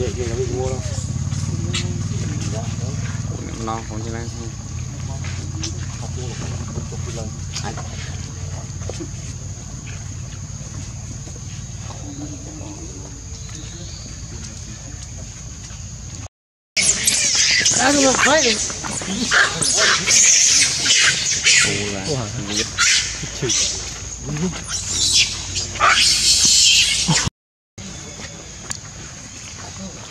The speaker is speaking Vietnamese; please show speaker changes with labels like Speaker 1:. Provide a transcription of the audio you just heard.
Speaker 1: Chị kia nó bị mua đâu.
Speaker 2: Nó không chỉ lên thôi
Speaker 1: Hãy
Speaker 2: subscribe cho kênh Ghiền Mì Gõ Để không bỏ lỡ những video hấp dẫn Oh.